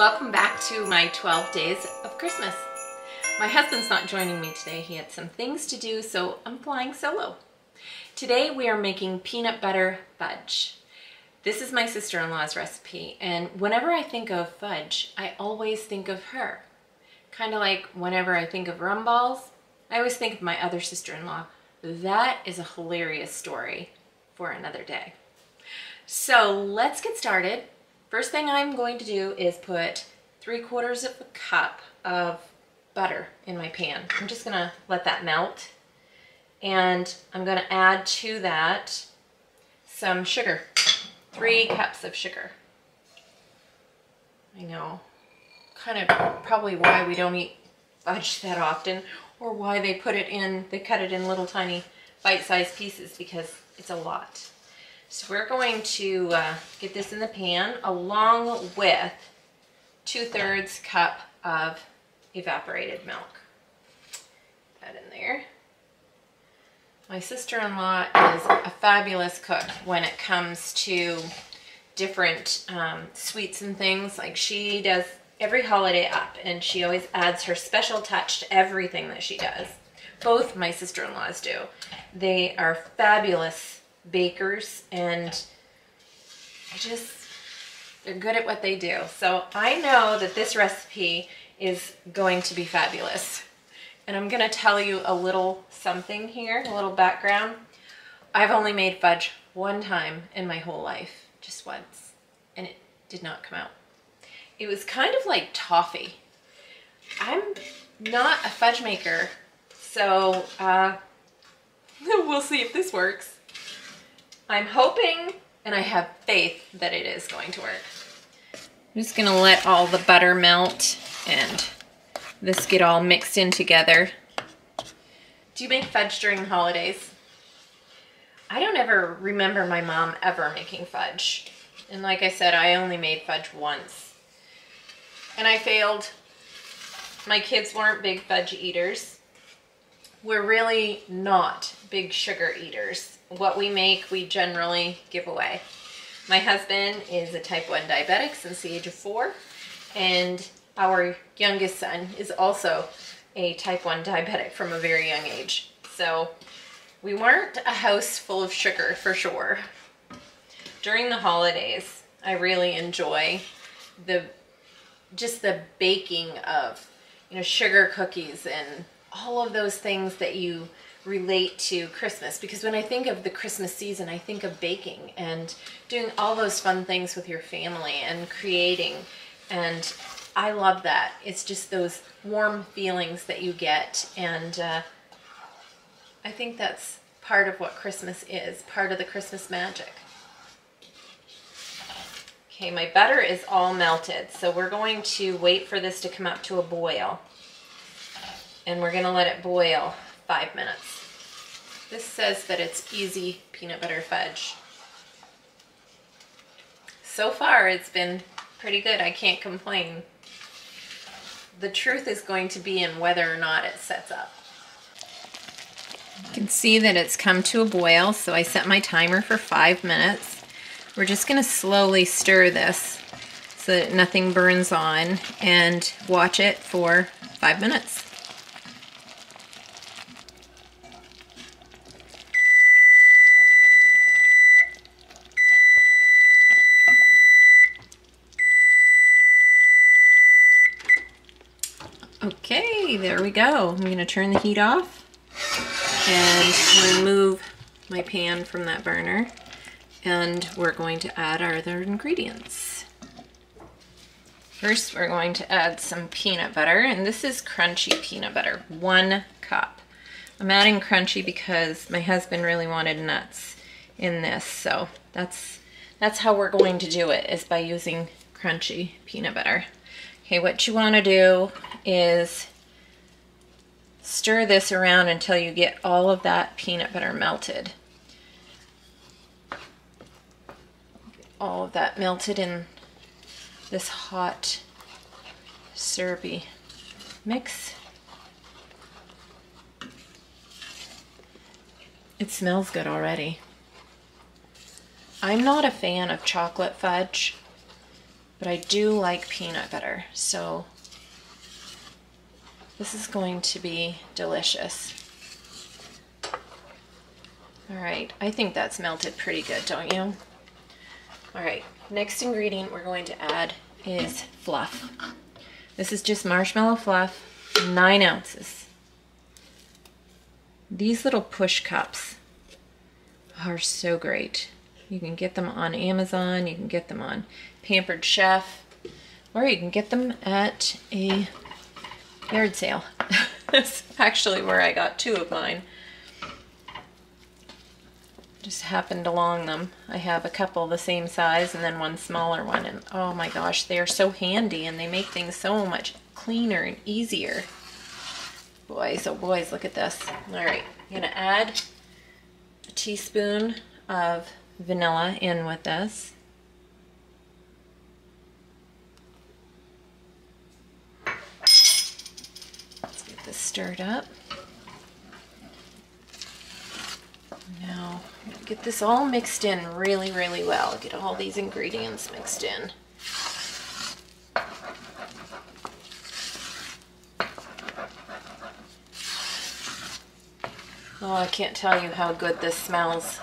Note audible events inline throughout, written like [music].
Welcome back to my 12 days of Christmas. My husband's not joining me today. He had some things to do, so I'm flying solo. Today we are making peanut butter fudge. This is my sister-in-law's recipe, and whenever I think of fudge, I always think of her. Kind of like whenever I think of rum balls, I always think of my other sister-in-law. That is a hilarious story for another day. So let's get started. First thing I'm going to do is put three quarters of a cup of butter in my pan. I'm just gonna let that melt. And I'm gonna add to that some sugar, three cups of sugar. I know, kind of probably why we don't eat fudge that often or why they put it in, they cut it in little tiny bite-sized pieces because it's a lot. So we're going to uh, get this in the pan along with two-thirds cup of evaporated milk. That in there. My sister-in-law is a fabulous cook when it comes to different um, sweets and things. Like she does every holiday up and she always adds her special touch to everything that she does. Both my sister-in-laws do. They are fabulous bakers and I just, they're good at what they do. So I know that this recipe is going to be fabulous. And I'm gonna tell you a little something here, a little background. I've only made fudge one time in my whole life, just once, and it did not come out. It was kind of like toffee. I'm not a fudge maker, so uh, [laughs] we'll see if this works. I'm hoping and I have faith that it is going to work. I'm just gonna let all the butter melt and this get all mixed in together. Do you make fudge during the holidays? I don't ever remember my mom ever making fudge. And like I said, I only made fudge once. And I failed. My kids weren't big fudge eaters. We're really not big sugar eaters what we make, we generally give away. My husband is a type 1 diabetic since the age of four, and our youngest son is also a type 1 diabetic from a very young age. So we weren't a house full of sugar for sure. During the holidays, I really enjoy the just the baking of you know sugar cookies and all of those things that you relate to Christmas because when I think of the Christmas season, I think of baking and doing all those fun things with your family and creating. And I love that. It's just those warm feelings that you get. And uh, I think that's part of what Christmas is, part of the Christmas magic. Okay, my butter is all melted, so we're going to wait for this to come up to a boil. And we're gonna let it boil five minutes. This says that it's easy peanut butter fudge. So far, it's been pretty good. I can't complain. The truth is going to be in whether or not it sets up. You can see that it's come to a boil, so I set my timer for five minutes. We're just gonna slowly stir this so that nothing burns on and watch it for five minutes. Okay, there we go. I'm to turn the heat off and remove my pan from that burner. And we're going to add our other ingredients. First, we're going to add some peanut butter, and this is crunchy peanut butter, one cup. I'm adding crunchy because my husband really wanted nuts in this, so that's that's how we're going to do it, is by using crunchy peanut butter. Okay, what you want to do is stir this around until you get all of that peanut butter melted. All of that melted in this hot syrupy mix. It smells good already. I'm not a fan of chocolate fudge but I do like peanut butter. So this is going to be delicious. All right, I think that's melted pretty good, don't you? All right, next ingredient we're going to add is fluff. This is just marshmallow fluff, nine ounces. These little push cups are so great. You can get them on Amazon, you can get them on Pampered Chef, or you can get them at a yard sale. [laughs] That's actually where I got two of mine. Just happened along them. I have a couple the same size and then one smaller one. And oh my gosh, they are so handy and they make things so much cleaner and easier. Boys, oh boys, look at this. All right, I'm gonna add a teaspoon of vanilla in with this. Let's get this stirred up. Now, get this all mixed in really, really well. Get all these ingredients mixed in. Oh, I can't tell you how good this smells.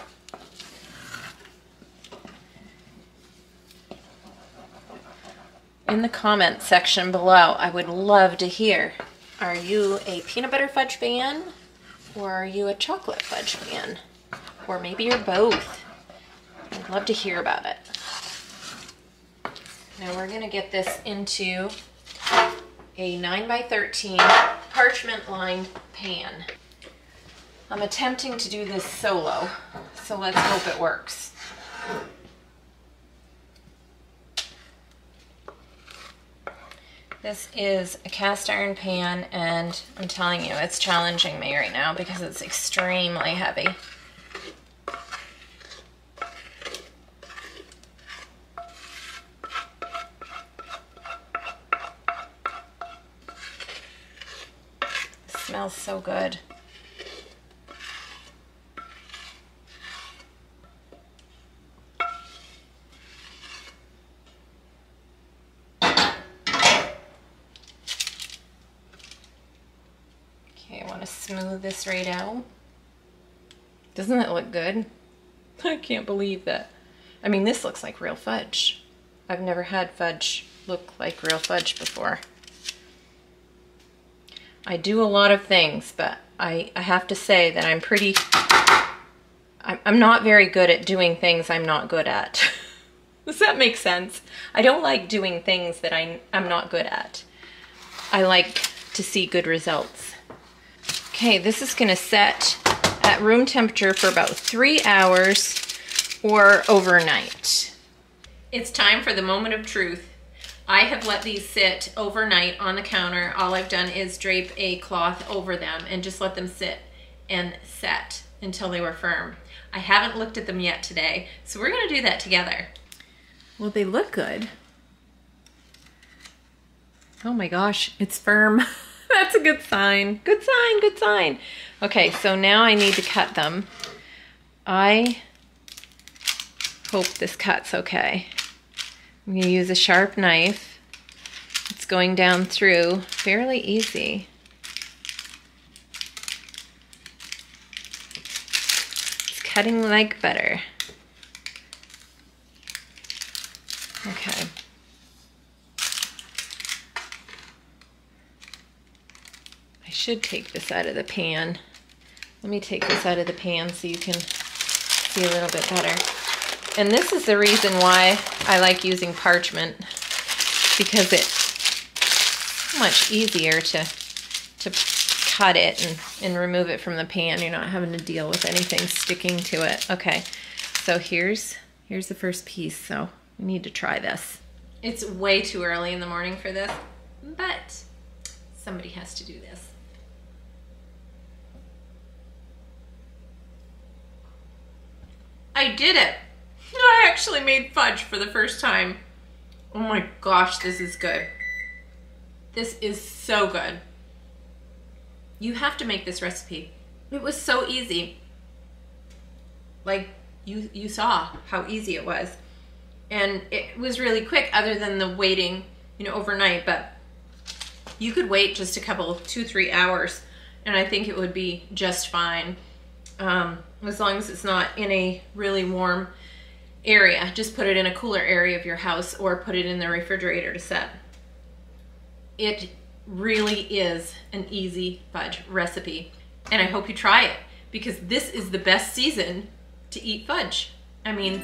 In the comment section below, I would love to hear, are you a peanut butter fudge fan or are you a chocolate fudge fan? Or maybe you're both. I'd love to hear about it. Now we're gonna get this into a 9 by 13 parchment lined pan. I'm attempting to do this solo, so let's hope it works. This is a cast iron pan and I'm telling you, it's challenging me right now because it's extremely heavy. Smells so good. Smooth this right out. Doesn't that look good? [laughs] I can't believe that. I mean, this looks like real fudge. I've never had fudge look like real fudge before. I do a lot of things, but I, I have to say that I'm pretty, I'm, I'm not very good at doing things I'm not good at. [laughs] Does that make sense? I don't like doing things that I, I'm not good at. I like to see good results. Okay, this is gonna set at room temperature for about three hours or overnight. It's time for the moment of truth. I have let these sit overnight on the counter. All I've done is drape a cloth over them and just let them sit and set until they were firm. I haven't looked at them yet today, so we're gonna do that together. Well, they look good. Oh my gosh, it's firm. [laughs] [laughs] That's a good sign. Good sign, good sign. Okay, so now I need to cut them. I hope this cut's okay. I'm gonna use a sharp knife. It's going down through fairly easy. It's cutting like butter. Okay. Should take this out of the pan. Let me take this out of the pan so you can see a little bit better. And this is the reason why I like using parchment because it's much easier to, to cut it and, and remove it from the pan. You're not having to deal with anything sticking to it. Okay, so here's, here's the first piece. So we need to try this. It's way too early in the morning for this, but somebody has to do this. I did it. I actually made fudge for the first time. Oh my gosh, this is good. This is so good. You have to make this recipe. It was so easy. Like, you, you saw how easy it was. and it was really quick other than the waiting, you know, overnight, but you could wait just a couple, two, three hours, and I think it would be just fine. Um, as long as it's not in a really warm area. Just put it in a cooler area of your house or put it in the refrigerator to set. It really is an easy fudge recipe, and I hope you try it because this is the best season to eat fudge. I mean,